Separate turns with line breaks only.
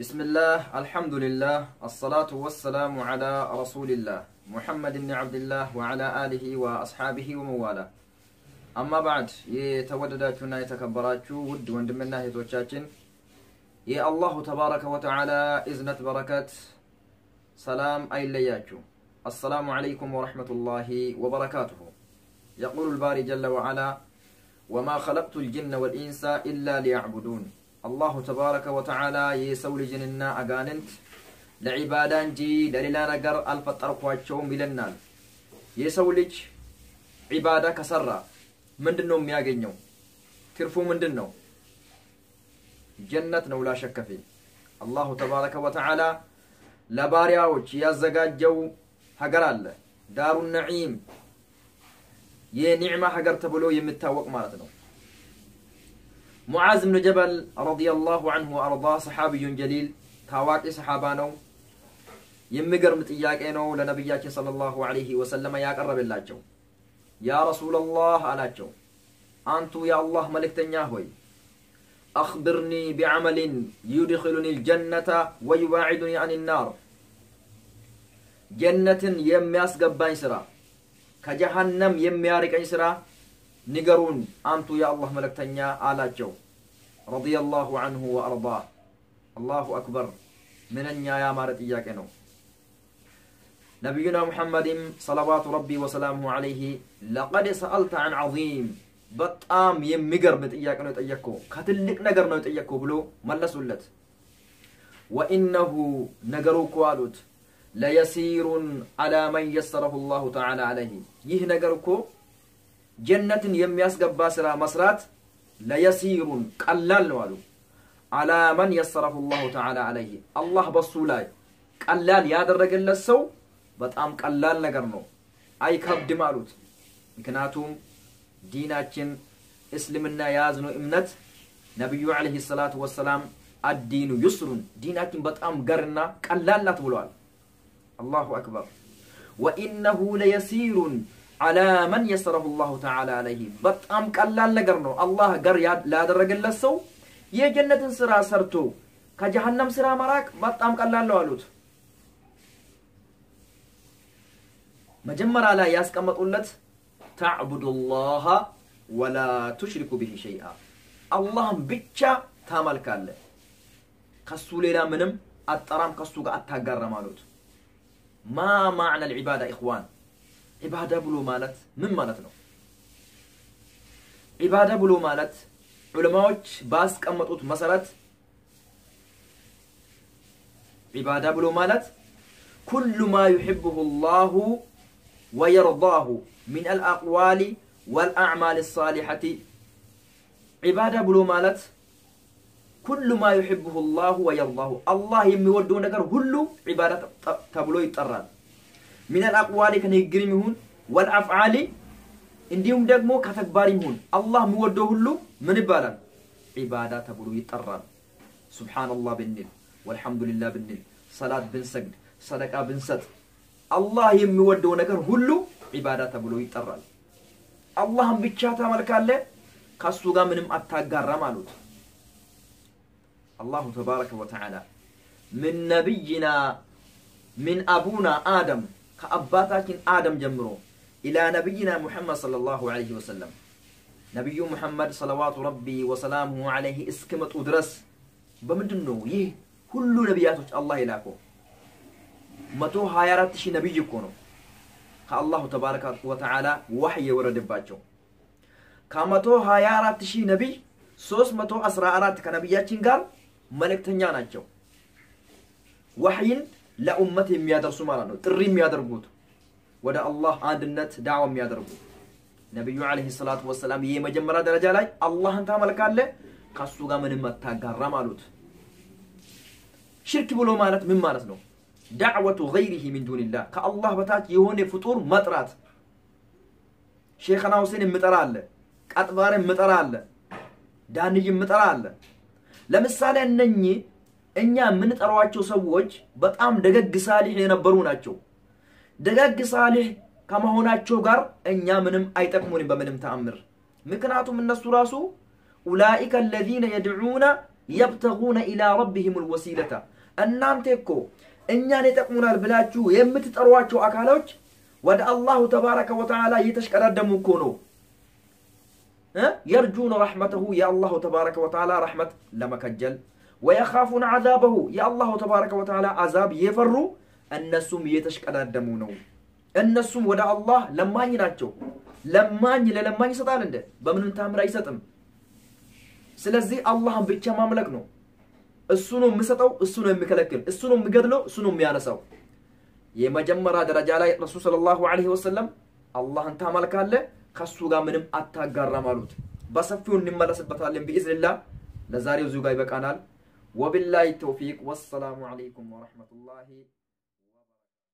بسم الله الحمد لله الصلاة والسلام على رسول الله محمد بن عبد الله وعلى آله وأصحابه ومواله أما بعد يتودداتنا يتكبراتشو ود وندمنا هيتوشاتشن يا الله تبارك وتعالى إذنة بركات سلام أي لياتشو السلام عليكم ورحمة الله وبركاته يقول الباري جل وعلا وما خلقت الجن والإنس إلا ليعبدون አላሁ ተባረከ ወተዓላ የሰው ልጅንና አጋንንት ለዒባዳ እንጂ ለሌላ ነገር አልፈጠርኳቸውም ይለናል። የሰው ልጅ ዒባዳ ከሰራ ምንድን ነው የሚያገኘው? ትርፉ ምንድን ነው? ጀነት ነው ላሸከፌ። አላሁ ተባረከ ወተዓላ ለባሪያዎች ያዘጋጀው ሀገር አለ፣ ዳሩ ነዒም የኒዕማ ሀገር ተብሎ የሚታወቅ ማለት ነው። ሙዓዝ ብን ጀበል رضي الله عنه وأرضاه صحابي جليل ታዋቂ ሰሓባ ነው። የሚገርም ጥያቄ ነው ለነቢያችን صلى الله عليه وسلم ያቀረበላቸው። يا رسول الله አላቸው አንቱ የአላህ መልእክተኛ ሆይ أخبرني بعمل يدخلني الجنة ويباعدني عن النار ጀነትን የሚያስገባኝ ስራ ከጀሃነም የሚያርቀኝ ስራ ንገሩን አንቱ የአላህ መልእክተኛ አላቸው። ረዲየላሁ አንሁ ወአርዳህ አላሁ አክበር። ምንኛ ያማረ ጥያቄ ነው። ነቢዩና ሙሐመድም ሰለዋቱ ረቢ ወሰላሙሁ ዐለይህ ለቀድ ሰአልተ አን ዐዚም። በጣም የሚገርም ጥያቄ ነው የጠየቅከው። ከትልቅ ነገር ነው የጠየቅከው ብሎ መለሱለት። ወኢነሁ ነገሩ እኮ አሉት ለየሲሩን አላ መን የሰረሁ ላሁ ተዓላ አለይህ ይህ ነገር እኮ ጀነትን የሚያስገባ ስራ መስራት ለየሲሩን ቀላል ነው አሉ። አላ መን የሰረሁ ላሁ ተዓላ አለይህ አላህ በሱ ላይ ቀላል ያደረገለት ሰው በጣም ቀላል ነገር ነው። አይከብድም አሉት። ምክንያቱም ዲናችን እስልምና የያዝነው እምነት ነቢዩ ዓለይሂ ሰላቱ ወሰላም አዲኑ ዩስሩን ዲናችን በጣም ገርና ቀላል ናት ብለዋል አላሁ አክበር። ወኢነሁ ለየሲሩን አላ መን የሰረሁ ላሁ ተዓላ አለይህ በጣም ቀላል ነገር ነው። አላህ ገር ላደረገለት ሰው የጀነትን ስራ ሰርቶ ከጀሃነም ስራ መራቅ በጣም ቀላል ነው አሉት። መጀመሪያ ላይ ያስቀመጡለት ተዕቡዱ ላሃ ወላ ቱሽሪኩ ብሂ ሸይአ። አላህን ብቻ ታመልካለ ከሱ ሌላ ምንም አጠራም ከሱ ጋር አታጋራም አሉት። ማ ማዕና ልዒባዳ ኢኽዋን ዒባዳ ብሎ ማለት ምን ማለት ነው? ዒባዳ ብሎ ማለት ዑለማዎች ባስቀመጡት መሰረት ዒባዳ ብሎ ማለት ኩሉ ማ ዩሕብሁ ላሁ ወየርዳሁ ሚን አልአቅዋሊ ወልአዕማል ሳሊሐቲ ዒባዳ ብሎ ማለት ኩሉ ማ ዩሕብሁ ላሁ ወየርዳሁ አላህ የሚወደው ነገር ሁሉ ዒባዳ ተብሎ ይጠራል። ሚነል አቅዋሊ ከንግግርም ይሁን ወልአፍዓሊ እንዲሁም ደግሞ ከተግባርም ይሁን አላህ የሚወደው ሁሉ ምን ይባላል? ኢባዳ ተብሎ ይጠራል። ሱብሓነላህ ብንል ወልሐምዱሊላህ ብንል ሰላት ብንሰግድ ሰደቃ ብንሰጥ አላህ የሚወደው ነገር ሁሉ ኢባዳ ተብሎ ይጠራል። አላህም ብቻ ታመልካለ ከሱ ጋር ምንም አታጋራም አሉት። አላሁ ተባረከ ወተዓላ ምን ነቢይና ምን አቡና አደም ከአባታችን አደም ጀምሮ ኢላ ነቢይና ሙሐመድ ሰለላሁ ዐለይሂ ወሰለም ነቢዩ ሙሐመድ ሰለዋቱ ረቢ ወሰላሙሁ ዐለይሂ እስክመጡ ድረስ በምንድን ነው ይህ ሁሉ ነቢያቶች አላህ የላከው? መቶ ሀያ አራት ሺህ ነቢይ እኮ ነው ከአላሁ ተባረከ ወተዓላ ዋህይ የወረደባቸው። ከመቶ ሀያ አራት ሺህ ነቢይ ሶስት መቶ አስራ አራት ከነቢያችን ጋር መልእክተኛ ናቸው። ዋህይን ለኡመት የሚያደርሱ ማለት ነው። ጥሪ የሚያደርጉት ወደ አላህ አንድነት ዳዕዋ የሚያደርጉ። ነቢዩ ዓለይሂ ሰላቱ ወሰላም የመጀመሪያ ደረጃ ላይ አላህን ታመልካለ ከሱ ጋር ምንም አታጋራም አሉት። ሽርክ ብሎ ማለት ምን ማለት ነው? ዳዕወቱ ገይሪህ ሚን ዱንላህ ከአላህ በታች የሆነ ፍጡር መጥራት። ሼኸና ሁሴን የምጠራ አለ ቀጥባር የምጠራ አለ ዳንይ የምጠራ አለ። ለምሳሌ እነኚህ እኛ የምንጠሯቸው ሰዎች በጣም ደገግ ሳሊሕ የነበሩ ናቸው። ደገግ ሳሊሕ ከመሆናቸው ጋር እኛ ምንም አይጠቅሙንም በምንም ተአምር። ምክንያቱም እነሱ ራሱ ኡላኢከ አለዚነ የድዑነ የብተጉነ ኢላ ረቢህም ልወሲለተ። እናንተ እኮ እኛን ይጠቅሙናል ብላችሁ የምትጠሯቸው አካሎች ወደ አላሁ ተባረከ ወተዓላ እየተሽቀዳደሙ እኮ ነው። የርጁነ ረሕመተሁ የአላሁ ተባረከ ወተዓላ ረሕመት ለመከጀል ወየኻፉን ዓዛበሁ የአላሁ ተባረከ ወተዓላ አዛብ እየፈሩ እነሱም እየተሽቀዳደሙ ነው። እነሱም ወደ አላህ ለማኝ ናቸው። ለማኝ ለለማኝ ይሰጣል እንደ በምንም ታምር አይሰጥም። ስለዚህ አላህን ብቻ ማምለክ ነው። እሱ ነው የሚሰጠው፣ እሱ ነው የሚከለክል፣ እሱ ነው የሚገድለው፣ እሱ ነው የሚያነሳው። የመጀመሪያ ደረጃ ላይ ረሱል ሰለላሁ ዐለይሂ ወሰለም አላህን ታመልካለህ ከሱ ጋር ምንም አታጋራም አሉት። በሰፊው እንመለስበታለን ቢኢዝንላህ። ለዛሬው እዚሁ ጋር ይበቃናል። وبالله التوفيق والسلام عليكم ورحمة الله